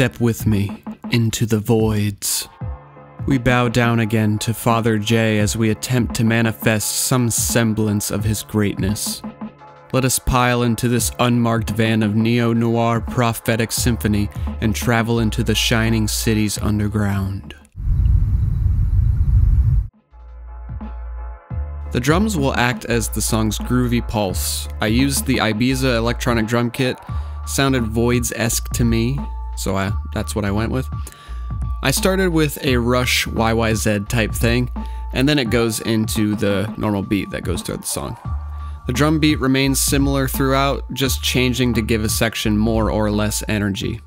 Step with me into the Voidz. We bow down again to Father J as we attempt to manifest some semblance of his greatness. Let us pile into this unmarked van of neo noir prophetic symphony and travel into the shining city's underground. The drums will act as the song's groovy pulse. I used the Ibiza electronic drum kit, sounded Voidz esque to me, so I, that's what I went with. I started with a Rush YYZ type thing, and then it goes into the normal beat that goes throughout the song. The drum beat remains similar throughout, just changing to give a section more or less energy.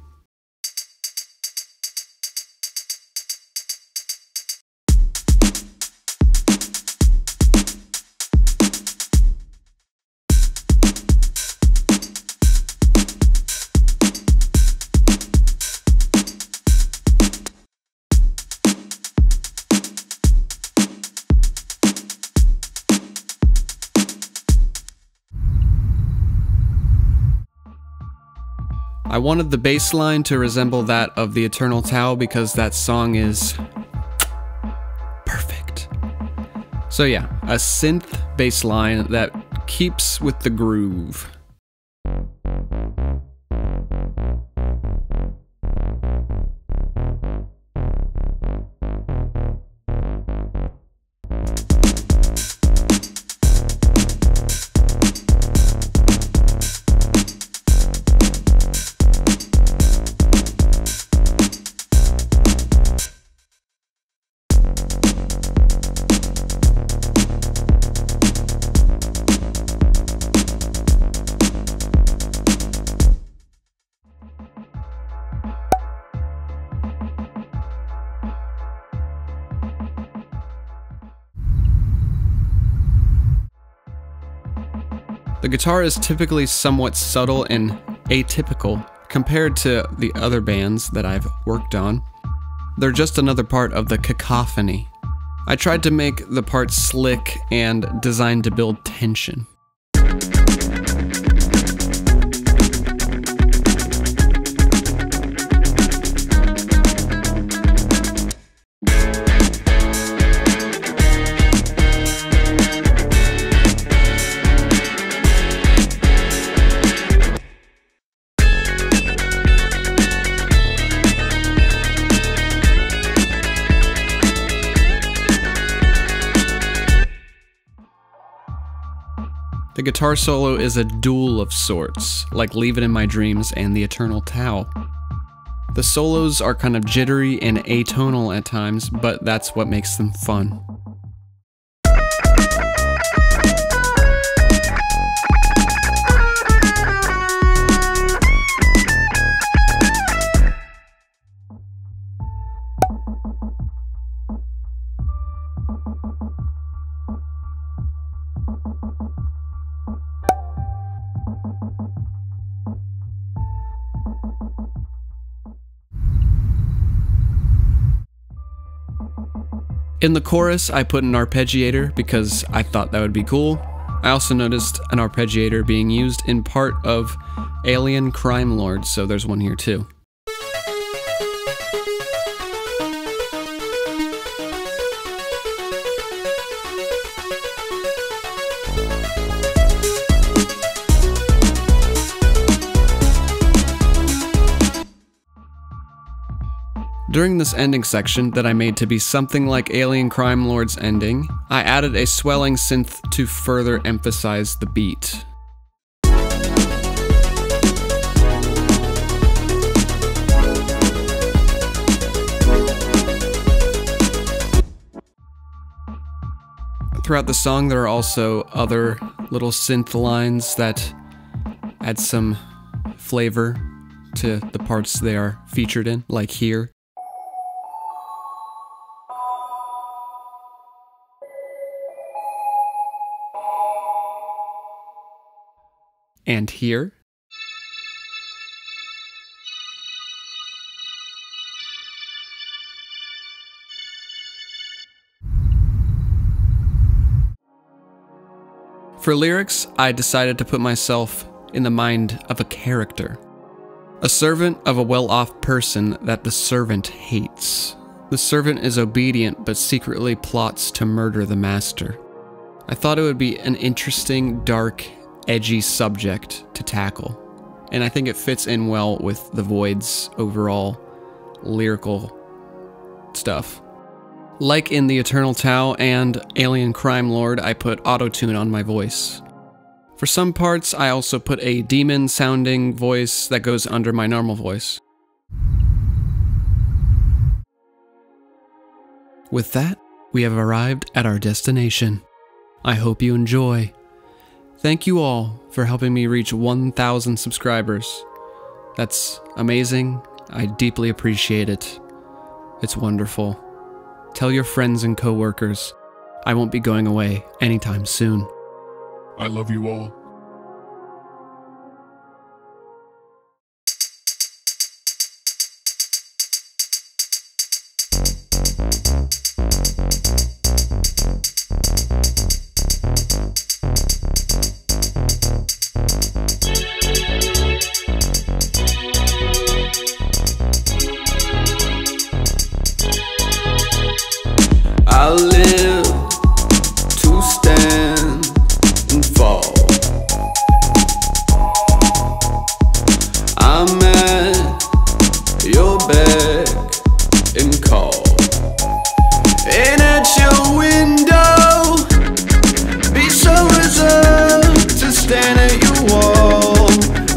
I wanted the bass line to resemble that of the Eternal Tao because that song is perfect. So yeah, a synth bass line that keeps with the groove. The guitar is typically somewhat subtle and atypical compared to the other bands that I've worked on. They're just another part of the cacophony. I tried to make the parts slick and designed to build tension. The guitar solo is a duel of sorts, like Leave It in My Dreams and The Eternal Tao. The solos are kind of jittery and atonal at times, but that's what makes them fun. In the chorus, I put an arpeggiator because I thought that would be cool. I also noticed an arpeggiator being used in part of Alien Crime Lords, so there's one here too. During this ending section that I made to be something like Alien Crime Lord's ending, I added a swelling synth to further emphasize the beat. Throughout the song, there are also other little synth lines that add some flavor to the parts they are featured in, like here. And here. For lyrics, I decided to put myself in the mind of a character. A servant of a well off person that the servant hates. The servant is obedient but secretly plots to murder the master. I thought it would be an interesting, dark, edgy subject to tackle, and I think it fits in well with the Voidz' overall lyrical stuff. Like in The Eternal Tao and Alien Crime Lord, I put autotune on my voice. For some parts, I also put a demon sounding voice that goes under my normal voice. With that, we have arrived at our destination. I hope you enjoy. Thank you all for helping me reach 1,000 subscribers. That's amazing. I deeply appreciate it. It's wonderful. Tell your friends and coworkers. I won't be going away anytime soon. I love you all.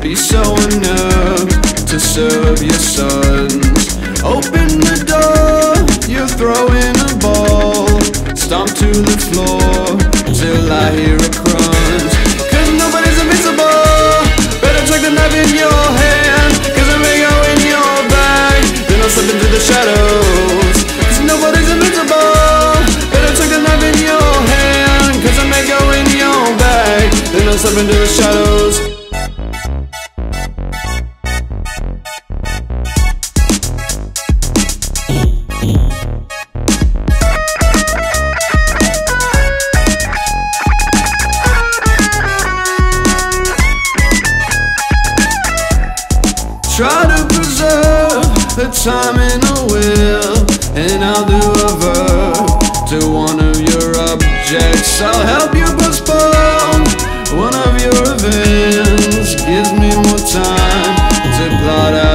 Be so enough to serve your sons. Open the door, you're throwing a ball. Stomp to the floor till I hear a crunch. Cause nobody's invincible. Better check the knife in your hand. Cause I may go in your bag. Then I'll slip into the shadows. Cause nobody's invincible. Better check the knife in your hand. Cause I may go in your bag. Then I'll slip into time in a will And I'll do a verb to one of your objects. I'll help you postpone one of your events. Gives me more time to plot out